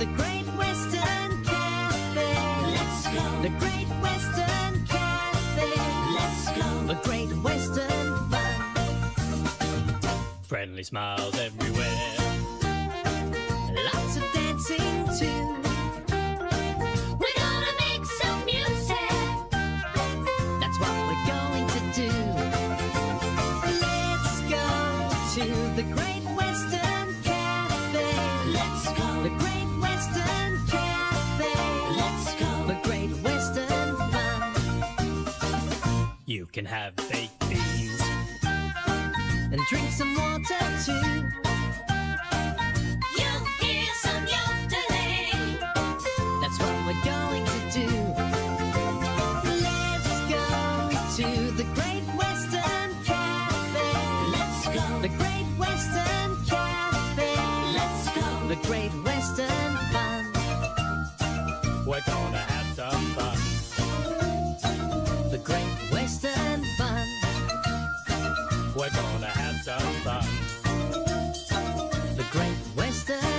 the Great Western Cafe. Let's go. The Great Western Cafe. Let's go. The Great Western Fun. Friendly smiles everywhere. Lots of dancing too. to the Great Western Cafe. Let's go. Can have baked beans. And drink some water too. You'll hear some yodeling. That's what we're going to do. Let's go to the Great Western Cafe. Let's go. The Great Western Cafe. Let's go. The Great Western Fun. We're gonna The Great Western